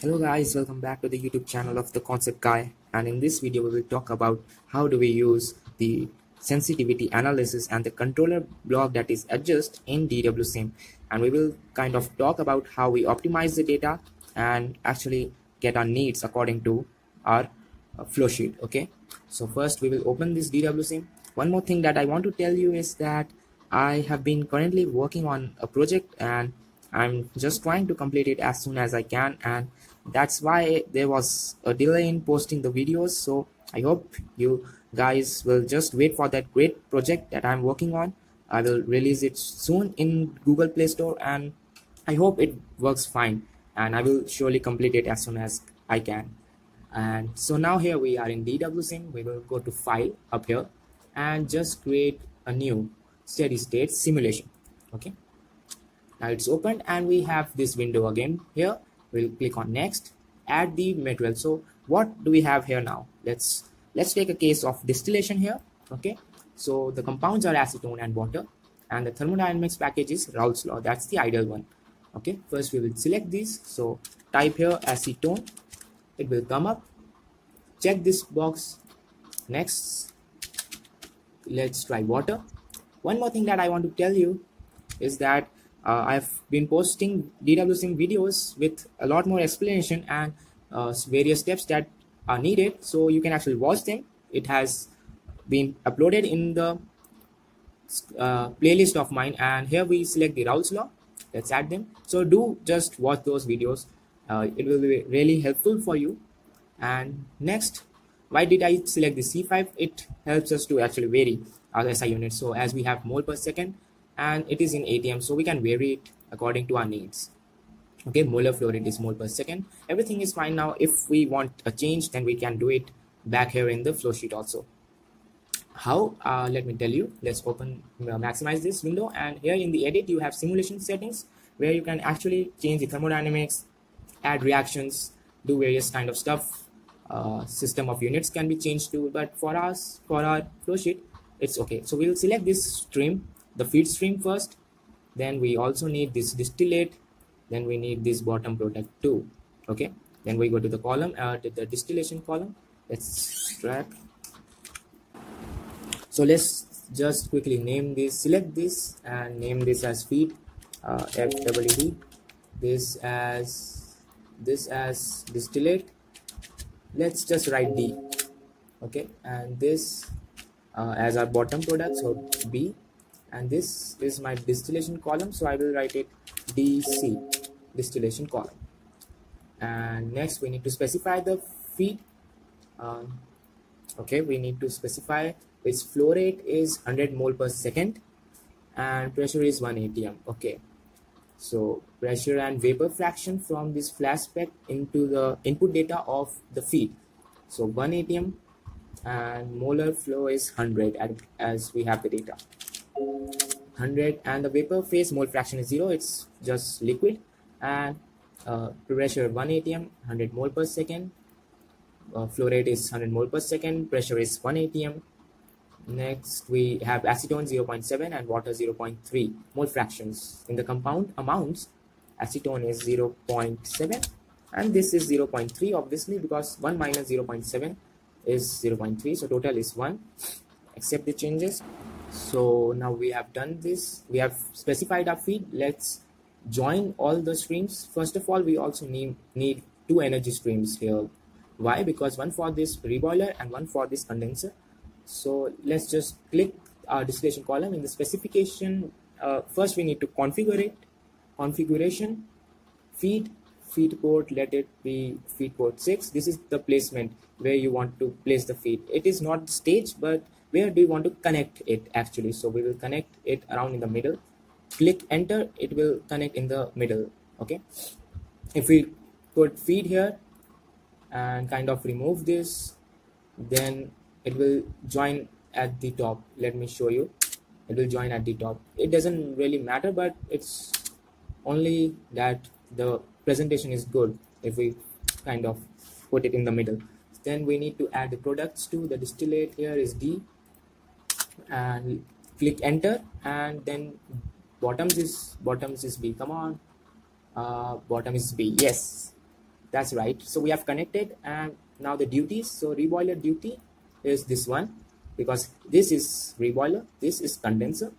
Hello guys, welcome back to the YouTube channel of the Concept Guy. And in this video we will talk about how do we use the sensitivity analysis and the controller block that is adjust in DWSIM and we will kind of talk about how we optimize the data and actually get our needs according to our uh, flow sheet okay? So first we will open this DWSIM one more thing that I want to tell you is that I have been currently working on a project and I'm just trying to complete it as soon as I can and that's why there was a delay in posting the videos so I hope you guys will just wait for that great project that I'm working on. I will release it soon in Google Play Store and I hope it works fine and I will surely complete it as soon as I can. And so now here we are in DWSIM we will go to file up here and just create a new steady state simulation okay now it's opened and we have this window again here. We'll click on next. Add the material. So what do we have here now? Let's let's take a case of distillation here. Okay. So the compounds are acetone and water and the thermodynamics package is Raoult's law. That's the ideal one. Okay. First we will select this so type here acetone. It will come up. Check this box. Next. Let's try water. One more thing that i want to tell you is that uh, i've been posting dwsim videos with a lot more explanation and uh, various steps that are needed. So you can actually watch them. It has been uploaded in the uh, playlist of mine and here we select the Raoult's law. Let's add them. So do just watch those videos. Uh, it will be really helpful for you. And next why did I select the C5? It helps us to actually vary our SI units. So as we have mole per second and it is in ATM, so we can vary it according to our needs. Okay, molar flow rate is mole per second. Everything is fine now. If we want a change, then we can do it back here in the flow sheet also. How? Uh, let me tell you. Let's open, uh, maximize this window. And here in the edit, you have simulation settings where you can actually change the thermodynamics, add reactions, do various kind of stuff uh, system of units can be changed too but for us for our flow sheet it's okay so we'll select this stream the feed stream first then we also need this distillate then we need this bottom product too okay? Then we go to the column uh, the distillation column. Let's drag so let's just quickly name this select this and name this as feed uh, fwd this as this as distillate. Let's just write d okay? And this uh, as our bottom product so b and this is my distillation column so i will write it dc distillation column and next we need to specify the feed um, okay we need to specify its flow rate is 100 mole per second and pressure is 1 atm okay so pressure and vapor fraction from this flash spec into the input data of the feed. So 1 atm and molar flow is 100 as we have the data. 100 and the vapor phase mole fraction is 0 it's just liquid. And uh, pressure 1 atm 100 mole per second. Uh, flow rate is 100 mole per second. Pressure is 1 atm Next, we have acetone 0.7 and water 0.3 mole fractions. In the compound amounts, acetone is 0.7 and this is 0.3 obviously because 1 minus 0.7 is 0.3 so total is 1 accept the changes so now we have done this. We have specified our feed. Let's join all the streams. First of all we also need need two energy streams here. Why? Because one for this reboiler and one for this condenser. So let's just click our distillation column. In the specification uh, first we need to configure it. Configuration feed feed port let it be feed port 6 this is the placement where you want to place the feed. It is not stage but where do you want to connect it actually? So we will connect it around in the middle. Click enter it will connect in the middle okay? If we put feed here and kind of remove this then it will join at the top. Let me show you. It will join at the top. It doesn't really matter but it's only that the presentation is good if we kind of put it in the middle. Then we need to add the products to. The distillate here is d and click enter and then bottoms is bottoms is b. Come on. Uh, bottom is b. Yes. That's right. So we have connected and now the duties so reboiler duty is this one because this is reboiler this is condenser.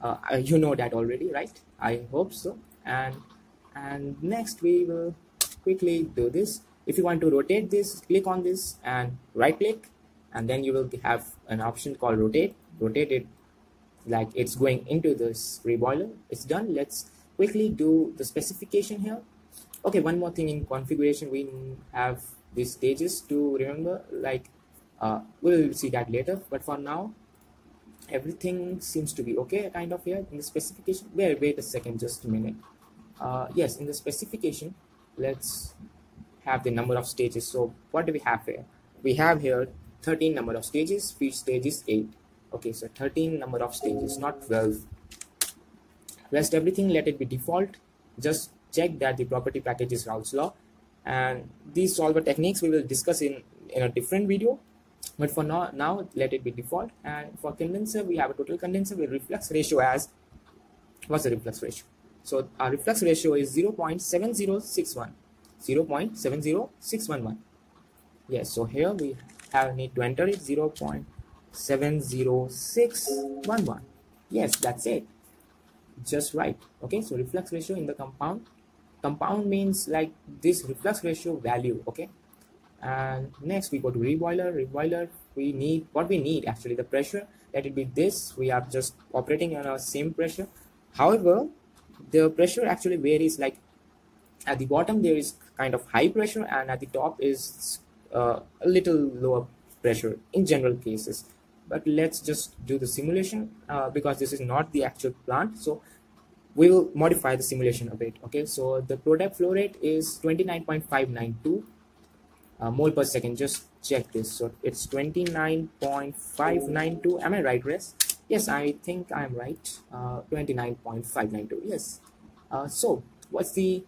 Uh, you know that already right? I hope so. And and next we will quickly do this. If you want to rotate this click on this and right click and then you will have an option called rotate rotate it like it's going into this reboiler. It's done. Let's quickly do the specification here. Okay one more thing in configuration. We have these stages to remember like uh, we'll see that later. But for now everything seems to be okay kind of here. In the specification wait wait a second just a minute. Uh, yes in the specification let's have the number of stages. So what do we have here? We have here 13 number of stages. Each stage is 8 okay so 13 number of stages not 12 rest everything let it be default. Just check that the property package is Raoult's law. And these solver techniques we will discuss in in a different video. But for now now let it be default. And for condenser we have a total condenser with reflux ratio as what's the reflux ratio? So our reflux ratio is 0 0.7061 0 0.70611 yes so here we have need to enter it 0 0.70611 yes that's it. Just right. Okay so reflux ratio in the compound. Compound means like this reflux ratio value okay? And next we go to reboiler. Reboiler we need what we need actually the pressure let it be this. We are just operating on our same pressure. However the pressure actually varies like at the bottom there is kind of high pressure and at the top is uh, a little lower pressure in general cases but let's just do the simulation uh, because this is not the actual plant. So we will modify the simulation a bit okay? So the product flow rate is 29.592 uh, mole per second. Just check this. So it's 29.592 am i right Res? yes i think i'm right. Uh, 29.592 yes. Uh, so what's the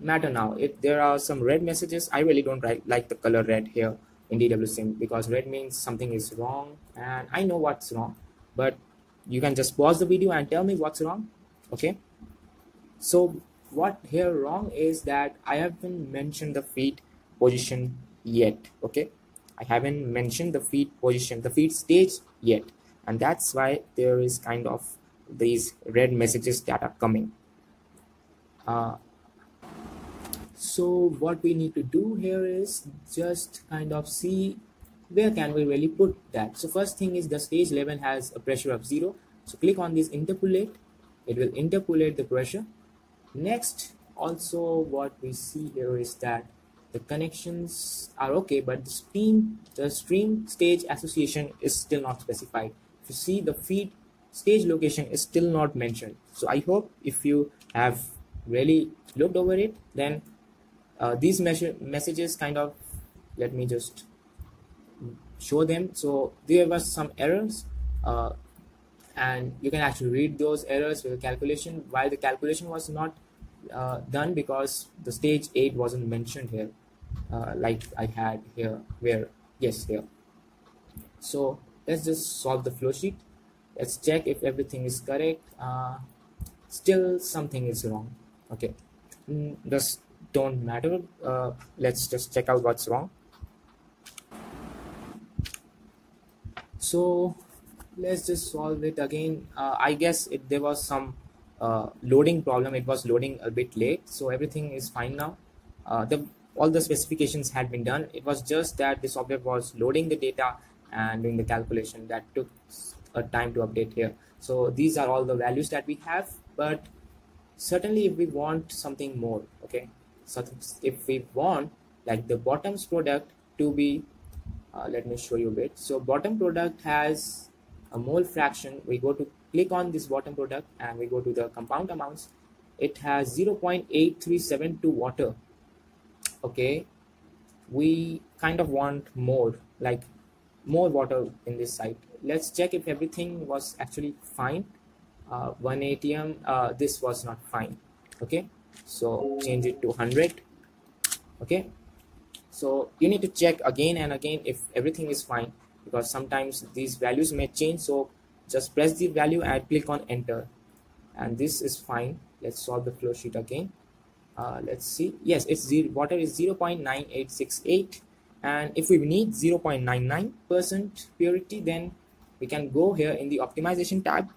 matter now? If there are some red messages. I really don't like the color red here in dwsim because red means something is wrong and i know what's wrong. But you can just pause the video and tell me what's wrong okay? So what here wrong is that i haven't mentioned the feed position yet okay? I haven't mentioned the feed position the feed stage yet. And that's why there is kind of these red messages that are coming. Uh, so what we need to do here is just kind of see where can we really put that. So first thing is the stage 11 has a pressure of zero. So click on this interpolate. It will interpolate the pressure. Next also what we see here is that the connections are okay but the stream the stream stage association is still not specified. If you see the feed stage location is still not mentioned. So i hope if you have really looked over it then uh, these messages kind of let me just show them. So there was some errors uh, and you can actually read those errors with the calculation. While the calculation was not uh, done because the stage 8 wasn't mentioned here uh, like I had here where yes here. So let's just solve the flow sheet. Let's check if everything is correct. Uh, still something is wrong. Okay. Mm, don't matter. Uh, let's just check out what's wrong. So let's just solve it again. Uh, I guess it, there was some uh, loading problem. It was loading a bit late. So everything is fine now. Uh, the all the specifications had been done. It was just that the software was loading the data and doing the calculation that took a time to update here. So these are all the values that we have, but certainly if we want something more, okay, so if we want like the bottoms product to be, uh, let me show you a bit. So bottom product has a mole fraction. We go to click on this bottom product and we go to the compound amounts. It has 0.8372 water okay we kind of want more like more water in this site let's check if everything was actually fine uh, 1 atm uh, this was not fine okay so change it to 100 okay? So you need to check again and again if everything is fine because sometimes these values may change. So just press the value and click on enter. And this is fine. Let's solve the flow sheet again. Uh, let's see. Yes it's zero water is 0.9868 and if we need 0.99 percent purity then we can go here in the optimization tab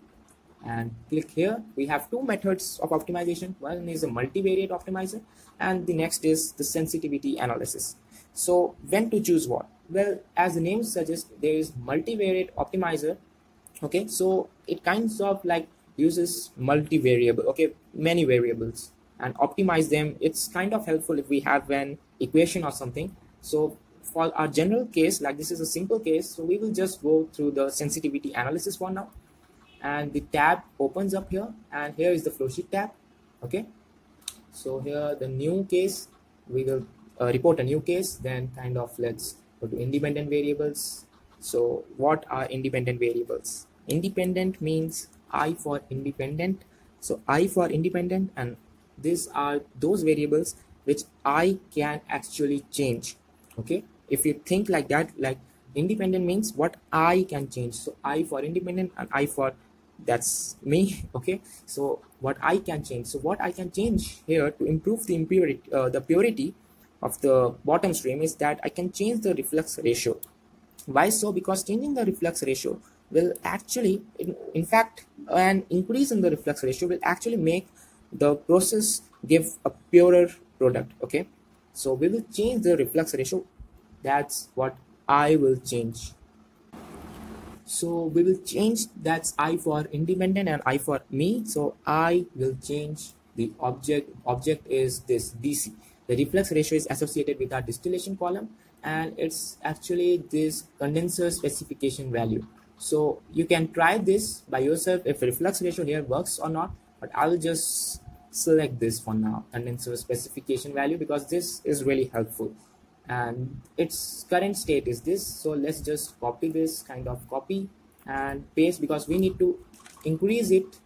and click here. We have two methods of optimization. One is a multivariate optimizer and the next is the sensitivity analysis. So when to choose what? Well as the name suggests there is multivariate optimizer okay? So it kinds of like uses multivariable okay many variables and optimize them. It's kind of helpful if we have an equation or something. So for our general case like this is a simple case so we will just go through the sensitivity analysis for now and the tab opens up here. And here is the flowsheet tab. Okay? So here the new case we will uh, report a new case. Then kind of let's go to independent variables. So what are independent variables? Independent means i for independent. So i for independent and these are those variables which i can actually change. Okay? If you think like that like independent means what i can change. So i for independent and i for that's me okay? So what i can change so what i can change here to improve the impurity uh, the purity of the bottom stream is that i can change the reflux ratio. Why so? Because changing the reflux ratio will actually in, in fact an increase in the reflux ratio will actually make the process give a purer product okay? So we will change the reflux ratio. That's what i will change so we will change. That's i for independent and i for me. So i will change the object. Object is this dc the reflux ratio is associated with our distillation column and it's actually this condenser specification value. So you can try this by yourself if reflux ratio here works or not but i'll just select this for now condenser specification value because this is really helpful and its current state is this. So let's just copy this kind of copy and paste because we need to increase it.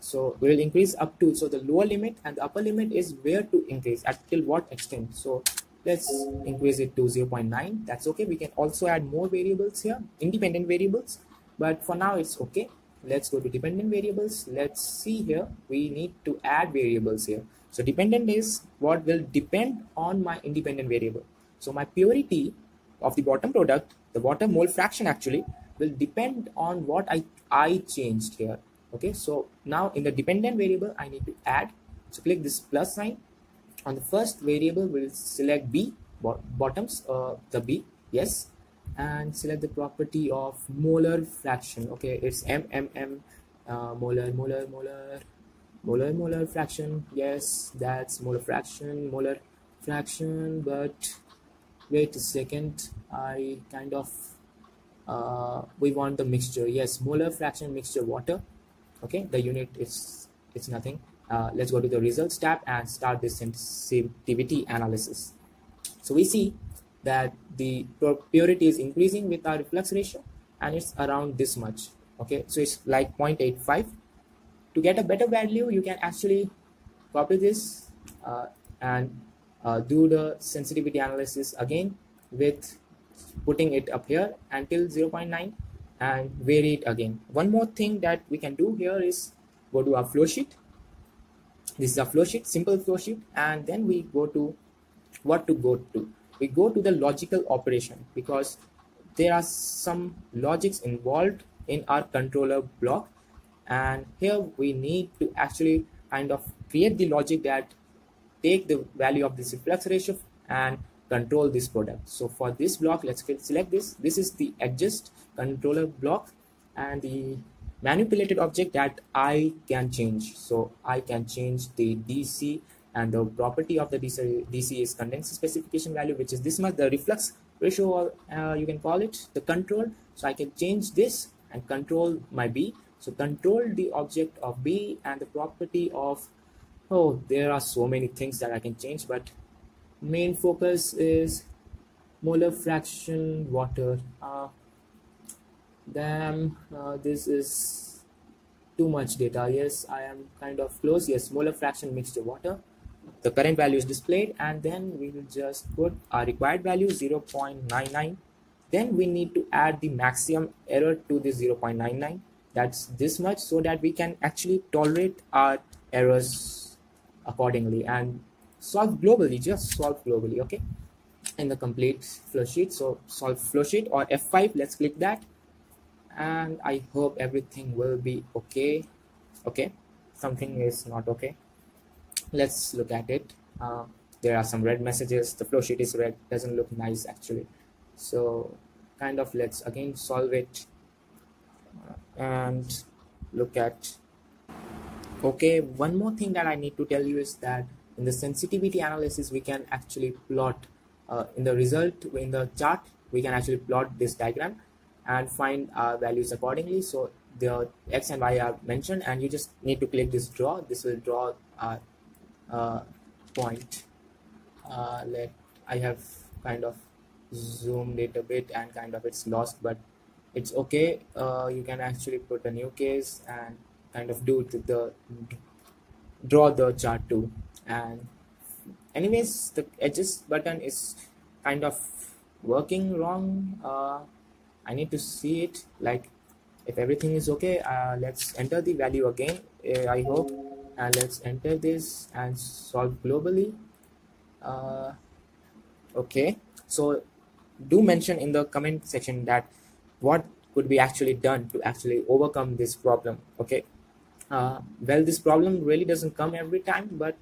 So we will increase up to so the lower limit and the upper limit is where to increase at till what extent. So let's increase it to 0.9 that's okay. We can also add more variables here independent variables. But for now it's okay. Let's go to dependent variables. Let's see here. We need to add variables here. So dependent is what will depend on my independent variable so my purity of the bottom product, the water mole fraction actually will depend on what I, I changed here. Okay, so now in the dependent variable, I need to add. So click this plus sign. On the first variable, we'll select B, bottoms, uh, the B, yes. And select the property of molar fraction. Okay, it's M, M, M, uh, molar, molar, molar, molar, molar fraction. Yes, that's molar fraction, molar fraction, but wait a second. I kind of uh, we want the mixture. Yes molar fraction mixture water. Okay the unit is it's nothing. Uh, let's go to the results tab and start this sensitivity analysis. So we see that the purity is increasing with our reflux ratio and it's around this much. Okay so it's like 0.85 to get a better value you can actually copy this uh, and uh, do the sensitivity analysis again with putting it up here until 0.9 and vary it again. One more thing that we can do here is go to our flow sheet. This is a flow sheet simple flow sheet and then we go to what to go to. We go to the logical operation because there are some logics involved in our controller block and here we need to actually kind of create the logic that take the value of this reflux ratio and control this product. So for this block let's select this. This is the adjust controller block and the manipulated object that I can change. So I can change the DC and the property of the DC, DC is condenser specification value which is this much. The reflux ratio uh, you can call it the control. So I can change this and control my B. So control the object of B and the property of oh there are so many things that I can change but main focus is molar fraction water. Uh, damn uh, this is too much data. Yes I am kind of close. Yes molar fraction mixture water. The current value is displayed and then we will just put our required value 0.99 then we need to add the maximum error to the 0.99 that's this much so that we can actually tolerate our errors accordingly. And solve globally just solve globally okay? In the complete flow sheet so solve flow sheet or f5 let's click that. And i hope everything will be okay okay? Something is not okay. Let's look at it. Uh, there are some red messages. The flow sheet is red. Doesn't look nice actually. So kind of let's again solve it. And look at okay one more thing that i need to tell you is that in the sensitivity analysis we can actually plot uh, in the result in the chart we can actually plot this diagram and find our values accordingly. So the x and y are mentioned and you just need to click this draw. This will draw a, a point. Uh, let i have kind of zoomed it a bit and kind of it's lost but it's okay. Uh, you can actually put a new case and kind of do the draw the chart too and anyways the adjust button is kind of working wrong. Uh, I need to see it. Like if everything is okay uh, let's enter the value again. Uh, I hope. And let's enter this and solve globally. Uh, okay. So do mention in the comment section that what could be actually done to actually overcome this problem. Okay uh, well this problem really doesn't come every time but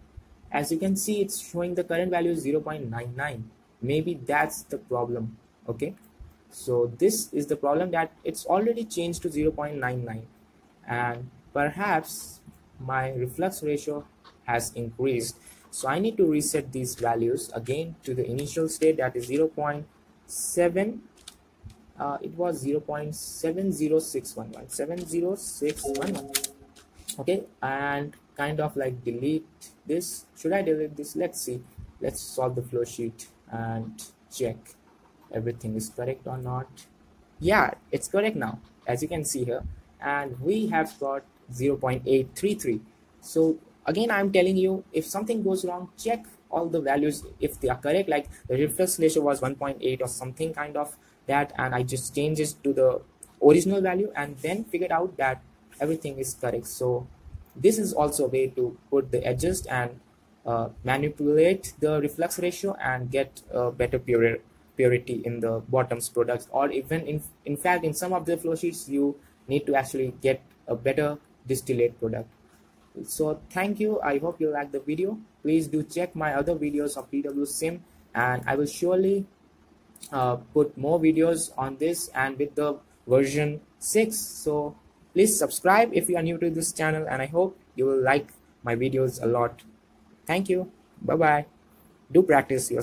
as you can see it's showing the current value is 0.99 maybe that's the problem okay? So this is the problem that it's already changed to 0.99 and perhaps my reflux ratio has increased. So I need to reset these values again to the initial state that is 0.7 uh, it was 0.70611 70611 okay and kind of like delete this. Should I delete this? Let's see. Let's solve the flow sheet and check everything is correct or not. Yeah it's correct now as you can see here. And we have got 0.833 so again i'm telling you if something goes wrong check all the values. If they are correct like the reflux ratio was 1.8 or something kind of that and i just change it to the original value and then figured out that everything is correct. So this is also a way to put the adjust and uh, manipulate the reflux ratio and get a better pure, purity in the bottoms products or even in, in fact in some of the flow sheets you need to actually get a better distillate product. So thank you. I hope you like the video. Please do check my other videos of DWSIM and i will surely uh, put more videos on this and with the version 6 so please subscribe if you are new to this channel and i hope you will like my videos a lot. Thank you. Bye bye do practice your